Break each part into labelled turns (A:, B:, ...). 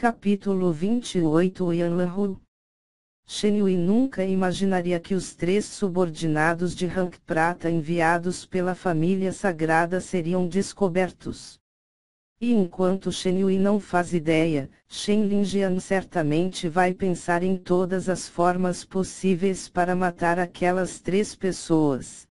A: Capítulo 28 Yanlahu Shenhui nunca imaginaria que os três subordinados de Rank Prata enviados pela família sagrada seriam descobertos. E enquanto Shenhui não faz ideia, Shen Linjian certamente vai pensar em todas as formas possíveis para matar aquelas três pessoas.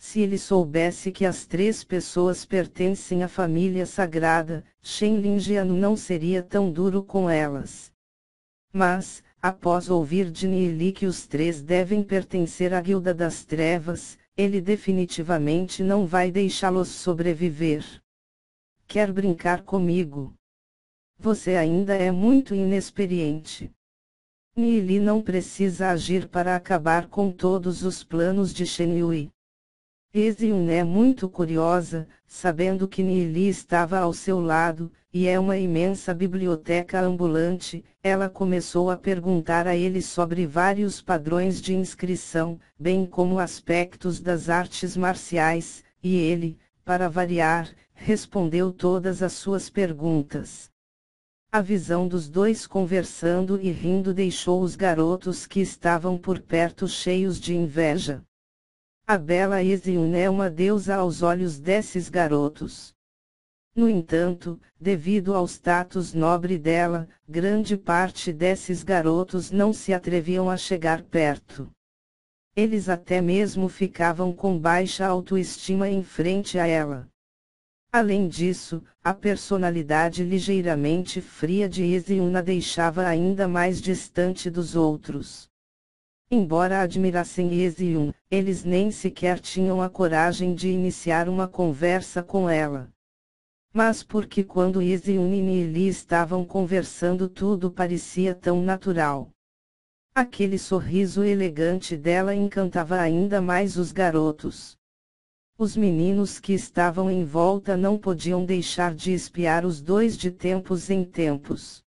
A: Se ele soubesse que as três pessoas pertencem à família sagrada, Shen Linjian não seria tão duro com elas. Mas, Após ouvir de Nili que os três devem pertencer à Guilda das Trevas, ele definitivamente não vai deixá-los sobreviver. Quer brincar comigo? Você ainda é muito inexperiente. Nili não precisa agir para acabar com todos os planos de Shenhui. Eziun é muito curiosa, sabendo que Nili estava ao seu lado, e é uma imensa biblioteca ambulante, ela começou a perguntar a ele sobre vários padrões de inscrição, bem como aspectos das artes marciais, e ele, para variar, respondeu todas as suas perguntas. A visão dos dois conversando e rindo deixou os garotos que estavam por perto cheios de inveja. A bela Isiun é uma deusa aos olhos desses garotos. No entanto, devido ao status nobre dela, grande parte desses garotos não se atreviam a chegar perto. Eles até mesmo ficavam com baixa autoestima em frente a ela. Além disso, a personalidade ligeiramente fria de Isiun a deixava ainda mais distante dos outros. Embora admirassem Ezium, eles nem sequer tinham a coragem de iniciar uma conversa com ela. Mas porque quando Ezium e Nili estavam conversando tudo parecia tão natural. Aquele sorriso elegante dela encantava ainda mais os garotos. Os meninos que estavam em volta não podiam deixar de espiar os dois de tempos em tempos.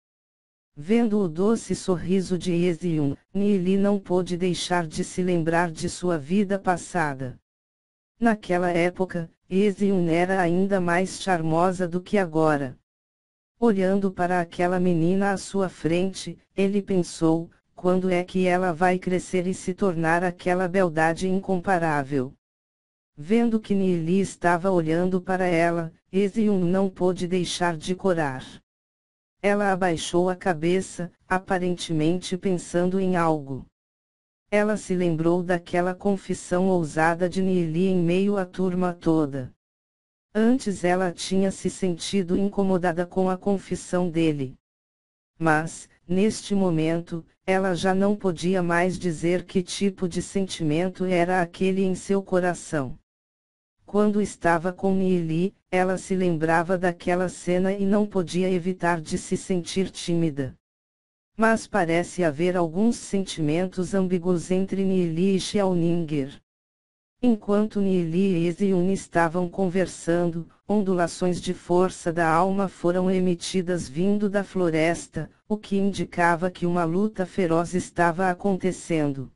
A: Vendo o doce sorriso de Ezium, Nili não pôde deixar de se lembrar de sua vida passada. Naquela época, Ezium era ainda mais charmosa do que agora. Olhando para aquela menina à sua frente, ele pensou: quando é que ela vai crescer e se tornar aquela beldade incomparável? Vendo que Nili estava olhando para ela, Ezium não pôde deixar de corar. Ela abaixou a cabeça, aparentemente pensando em algo. Ela se lembrou daquela confissão ousada de Nili em meio à turma toda. Antes ela tinha se sentido incomodada com a confissão dele. Mas, neste momento, ela já não podia mais dizer que tipo de sentimento era aquele em seu coração. Quando estava com Nili, ela se lembrava daquela cena e não podia evitar de se sentir tímida. Mas parece haver alguns sentimentos ambíguos entre Nili e Xiaoninger. Enquanto Nili e Eziun estavam conversando, ondulações de força da alma foram emitidas vindo da floresta, o que indicava que uma luta feroz estava acontecendo.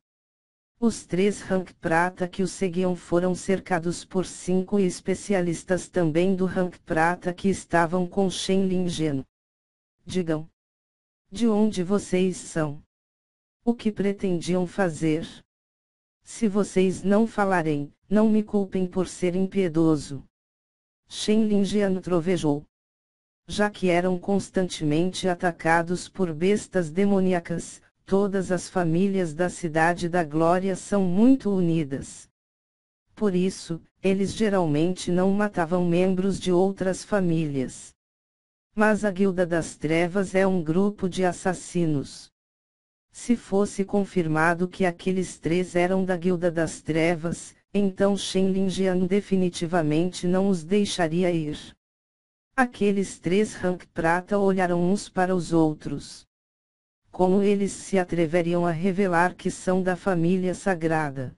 A: Os três rank prata que o seguiam foram cercados por cinco especialistas também do rank prata que estavam com Shen Lingen. Digam. De onde vocês são? O que pretendiam fazer? Se vocês não falarem, não me culpem por ser impiedoso. Shen Lingen trovejou. Já que eram constantemente atacados por bestas demoníacas, todas as famílias da Cidade da Glória são muito unidas. Por isso, eles geralmente não matavam membros de outras famílias. Mas a Guilda das Trevas é um grupo de assassinos. Se fosse confirmado que aqueles três eram da Guilda das Trevas, então Shen Linjian definitivamente não os deixaria ir. Aqueles três Rank Prata olharam uns para os outros como eles se atreveriam a revelar que são da família sagrada.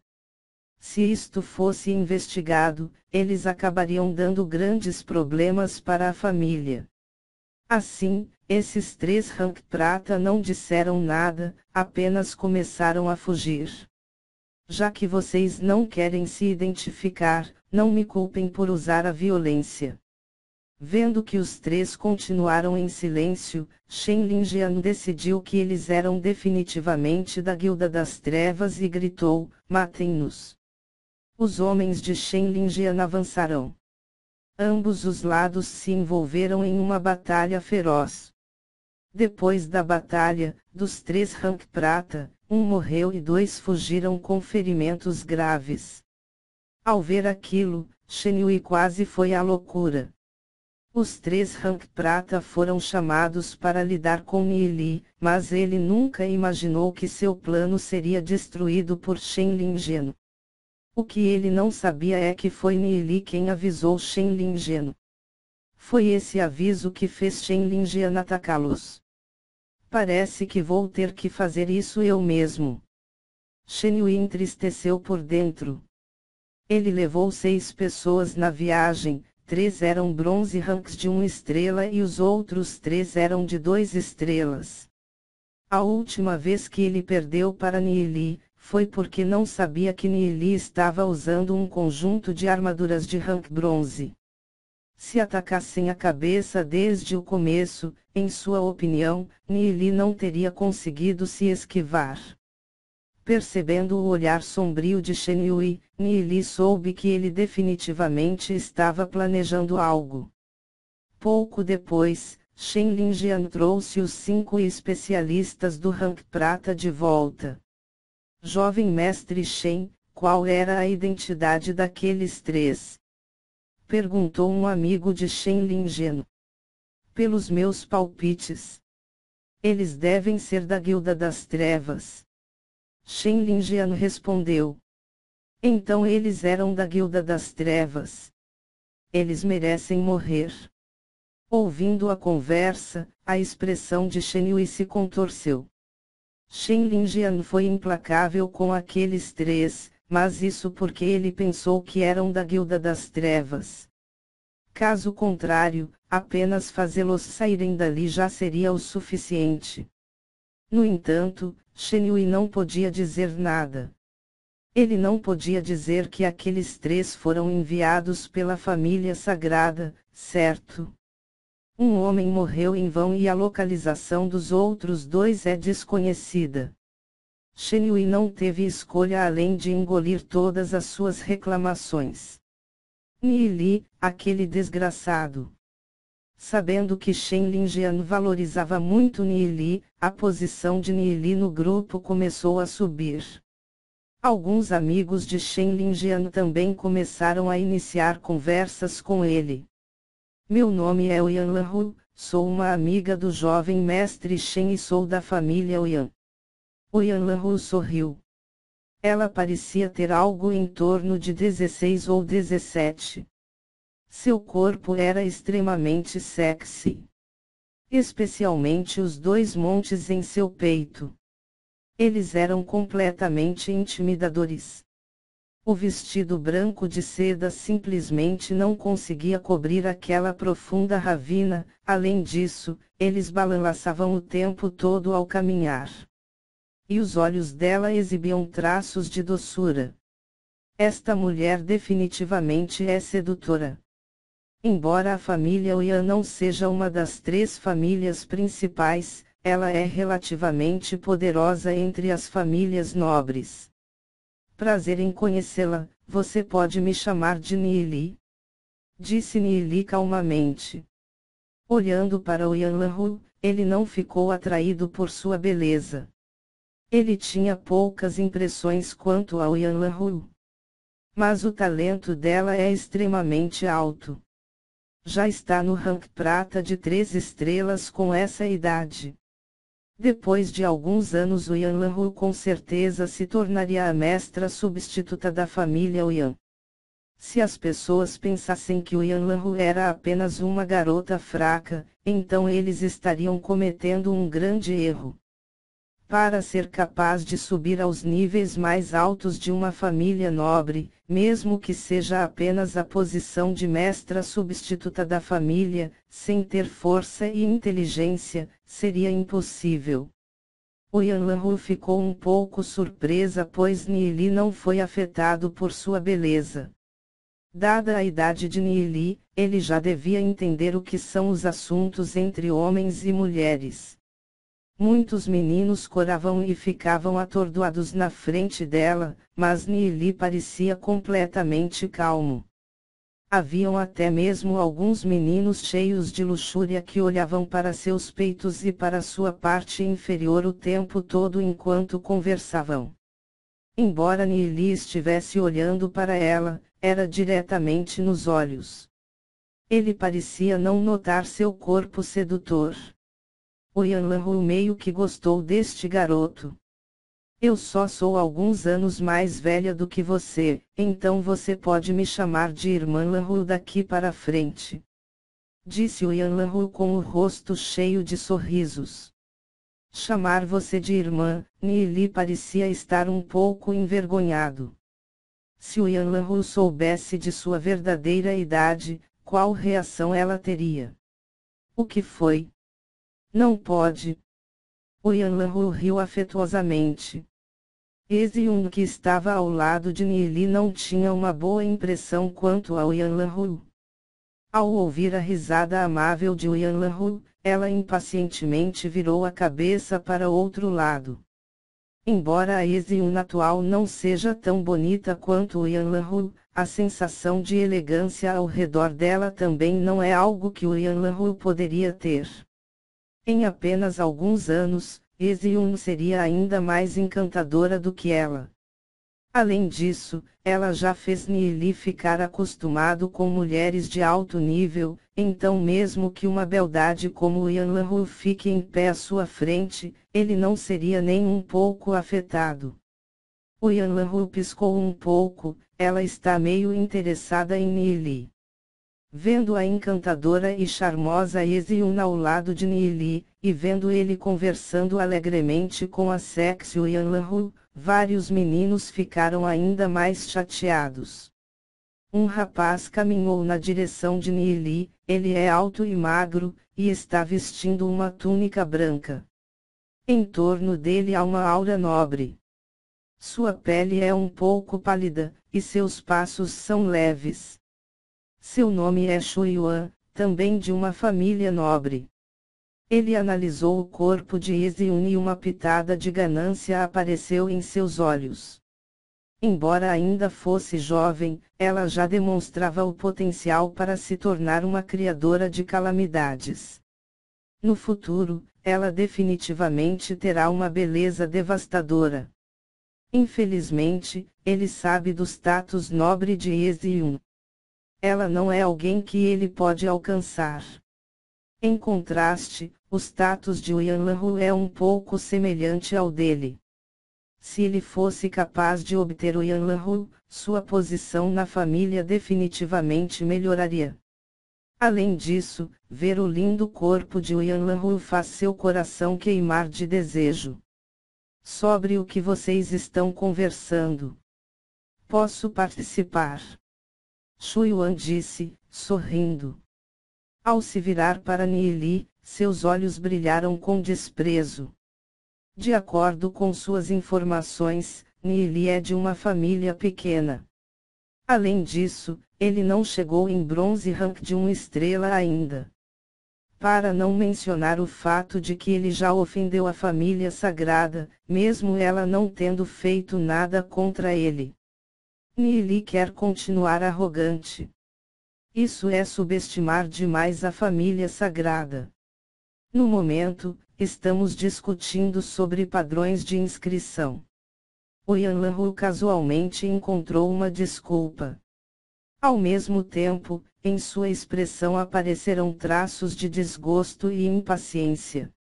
A: Se isto fosse investigado, eles acabariam dando grandes problemas para a família. Assim, esses três rank prata não disseram nada, apenas começaram a fugir. Já que vocês não querem se identificar, não me culpem por usar a violência. Vendo que os três continuaram em silêncio, Shen Linjian decidiu que eles eram definitivamente da Guilda das Trevas e gritou: Matem-nos! Os homens de Shen Linjian avançarão. Ambos os lados se envolveram em uma batalha feroz. Depois da batalha, dos três rank prata, um morreu e dois fugiram com ferimentos graves. Ao ver aquilo, Shen Yui quase foi à loucura. Os três rank prata foram chamados para lidar com Nili, mas ele nunca imaginou que seu plano seria destruído por Shen Lingeno. O que ele não sabia é que foi Nili quem avisou Shen Lingeno. Foi esse aviso que fez Shen Lingeno atacá-los. Parece que vou ter que fazer isso eu mesmo. Shen Yui entristeceu por dentro. Ele levou seis pessoas na viagem, três eram bronze ranks de uma estrela e os outros três eram de dois estrelas. A última vez que ele perdeu para Nili, foi porque não sabia que Nili estava usando um conjunto de armaduras de rank bronze. Se atacassem a cabeça desde o começo, em sua opinião, Nili não teria conseguido se esquivar. Percebendo o olhar sombrio de Shen Yui, Nili soube que ele definitivamente estava planejando algo. Pouco depois, Shen Lingjian trouxe os cinco especialistas do rank prata de volta. Jovem mestre Shen, qual era a identidade daqueles três? Perguntou um amigo de Shen Lingjian. Pelos meus palpites. Eles devem ser da Guilda das Trevas. Shen Linjian respondeu. Então eles eram da Guilda das Trevas. Eles merecem morrer. Ouvindo a conversa, a expressão de Shen Yui se contorceu. Shen Linjian foi implacável com aqueles três, mas isso porque ele pensou que eram da Guilda das Trevas. Caso contrário, apenas fazê-los saírem dali já seria o suficiente. No entanto, Shen não podia dizer nada. Ele não podia dizer que aqueles três foram enviados pela família sagrada, certo? Um homem morreu em vão e a localização dos outros dois é desconhecida. Shen não teve escolha além de engolir todas as suas reclamações. Nili, aquele desgraçado. Sabendo que Shen Linjian valorizava muito Nili, a posição de Nili no grupo começou a subir. Alguns amigos de Shen Linjian também começaram a iniciar conversas com ele. Meu nome é Oyan Lahu, sou uma amiga do jovem mestre Shen e sou da família Oyan. Oyan Lahu sorriu. Ela parecia ter algo em torno de 16 ou 17. Seu corpo era extremamente sexy. Especialmente os dois montes em seu peito. Eles eram completamente intimidadores. O vestido branco de seda simplesmente não conseguia cobrir aquela profunda ravina, além disso, eles balançavam o tempo todo ao caminhar. E os olhos dela exibiam traços de doçura. Esta mulher definitivamente é sedutora. Embora a família Oyan não seja uma das três famílias principais, ela é relativamente poderosa entre as famílias nobres. Prazer em conhecê-la, você pode me chamar de Nili? Disse Nili calmamente. Olhando para Oyan Lahu, ele não ficou atraído por sua beleza. Ele tinha poucas impressões quanto a Oyan Lahu. Mas o talento dela é extremamente alto já está no rank prata de três estrelas com essa idade. Depois de alguns anos o Yan Lanhu com certeza se tornaria a mestra substituta da família Oyan. Se as pessoas pensassem que o Yan Lanhu era apenas uma garota fraca, então eles estariam cometendo um grande erro. Para ser capaz de subir aos níveis mais altos de uma família nobre, mesmo que seja apenas a posição de mestra substituta da família, sem ter força e inteligência, seria impossível. O Yanlanhu ficou um pouco surpresa pois Nili não foi afetado por sua beleza. Dada a idade de Nili, ele já devia entender o que são os assuntos entre homens e mulheres. Muitos meninos coravam e ficavam atordoados na frente dela, mas Nili parecia completamente calmo. Haviam até mesmo alguns meninos cheios de luxúria que olhavam para seus peitos e para sua parte inferior o tempo todo enquanto conversavam. Embora Nili estivesse olhando para ela, era diretamente nos olhos. Ele parecia não notar seu corpo sedutor. O Yanlanru meio que gostou deste garoto. Eu só sou alguns anos mais velha do que você, então você pode me chamar de irmã Lanru daqui para frente. Disse o Yanlanru com o rosto cheio de sorrisos. Chamar você de irmã, Nili parecia estar um pouco envergonhado. Se o Yanlanru soubesse de sua verdadeira idade, qual reação ela teria? O que foi? Não pode. O Yanlanru riu afetuosamente. Eziun que estava ao lado de Nili não tinha uma boa impressão quanto ao Yanlanru. Ao ouvir a risada amável de Yanlanru, ela impacientemente virou a cabeça para outro lado. Embora a Eziun atual não seja tão bonita quanto o Yanlanru, a sensação de elegância ao redor dela também não é algo que o Yanlanru poderia ter. Em apenas alguns anos, Ezium seria ainda mais encantadora do que ela. Além disso, ela já fez Nili ficar acostumado com mulheres de alto nível, então mesmo que uma beldade como Yanlanru fique em pé à sua frente, ele não seria nem um pouco afetado. O Yanlanru piscou um pouco, ela está meio interessada em Nili. Vendo a encantadora e charmosa Eziun ao lado de Nili, e vendo ele conversando alegremente com a sexy Yanlanru, vários meninos ficaram ainda mais chateados. Um rapaz caminhou na direção de Nili, ele é alto e magro, e está vestindo uma túnica branca. Em torno dele há uma aura nobre. Sua pele é um pouco pálida, e seus passos são leves. Seu nome é Shuiwan, também de uma família nobre. Ele analisou o corpo de Eziun e uma pitada de ganância apareceu em seus olhos. Embora ainda fosse jovem, ela já demonstrava o potencial para se tornar uma criadora de calamidades. No futuro, ela definitivamente terá uma beleza devastadora. Infelizmente, ele sabe do status nobre de Eziun. Ela não é alguém que ele pode alcançar. Em contraste, o status de Yanlanhu é um pouco semelhante ao dele. Se ele fosse capaz de obter o Yanlanhu, sua posição na família definitivamente melhoraria. Além disso, ver o lindo corpo de Yanlanhu faz seu coração queimar de desejo. Sobre o que vocês estão conversando. Posso participar. Shuiwan disse, sorrindo. Ao se virar para Nili, seus olhos brilharam com desprezo. De acordo com suas informações, Nili é de uma família pequena. Além disso, ele não chegou em bronze rank de uma estrela ainda. Para não mencionar o fato de que ele já ofendeu a família sagrada, mesmo ela não tendo feito nada contra ele. Nili quer continuar arrogante. Isso é subestimar demais a família sagrada. No momento, estamos discutindo sobre padrões de inscrição. O Yanlanhu casualmente encontrou uma desculpa. Ao mesmo tempo, em sua expressão apareceram traços de desgosto e impaciência.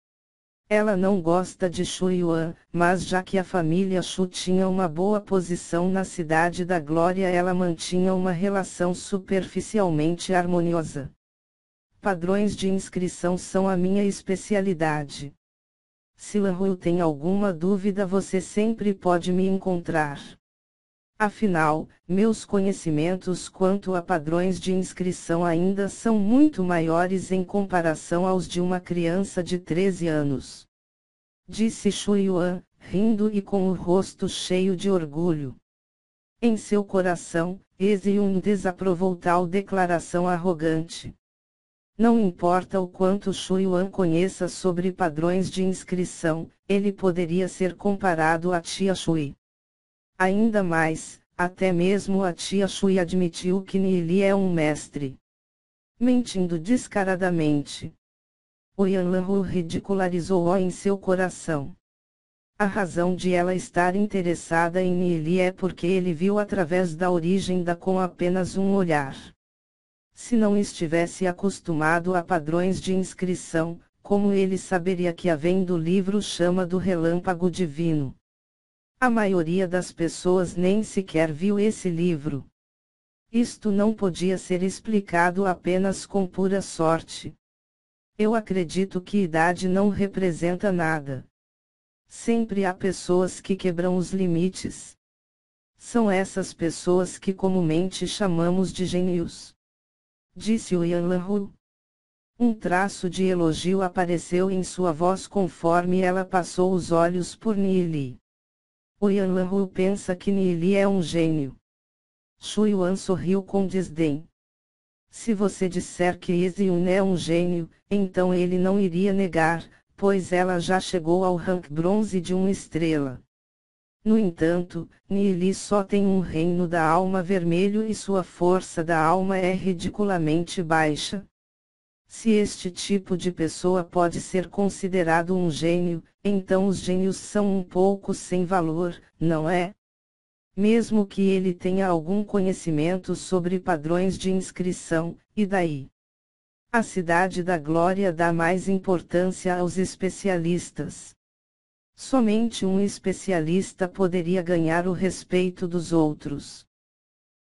A: Ela não gosta de Yuan, mas já que a família Shu tinha uma boa posição na Cidade da Glória, ela mantinha uma relação superficialmente harmoniosa. Padrões de inscrição são a minha especialidade. Se Lanru tem alguma dúvida, você sempre pode me encontrar. Afinal, meus conhecimentos quanto a padrões de inscrição ainda são muito maiores em comparação aos de uma criança de 13 anos. Disse Shu Yuan, rindo e com o rosto cheio de orgulho. Em seu coração, Ezion desaprovou tal declaração arrogante. Não importa o quanto Shuiwan conheça sobre padrões de inscrição, ele poderia ser comparado a Tia Shui. Ainda mais, até mesmo a Tia Shui admitiu que Nili é um mestre. Mentindo descaradamente. O Yanlanhu ridicularizou-o em seu coração. A razão de ela estar interessada em Nili é porque ele viu através da origem da com apenas um olhar. Se não estivesse acostumado a padrões de inscrição, como ele saberia que a vem do livro chama do relâmpago divino? A maioria das pessoas nem sequer viu esse livro. Isto não podia ser explicado apenas com pura sorte. Eu acredito que idade não representa nada. Sempre há pessoas que quebram os limites. São essas pessoas que comumente chamamos de gênios. Disse o Yanlanhu. Um traço de elogio apareceu em sua voz conforme ela passou os olhos por Nili. O Yanlanhu pensa que Nili é um gênio. Shuiwan sorriu com desdém. Se você disser que Eziun é um gênio, então ele não iria negar, pois ela já chegou ao rank bronze de uma estrela. No entanto, Nili só tem um reino da alma vermelho e sua força da alma é ridiculamente baixa. Se este tipo de pessoa pode ser considerado um gênio, então os gênios são um pouco sem valor, não é? Mesmo que ele tenha algum conhecimento sobre padrões de inscrição, e daí? A cidade da glória dá mais importância aos especialistas. Somente um especialista poderia ganhar o respeito dos outros.